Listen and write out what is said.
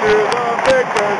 to the victors.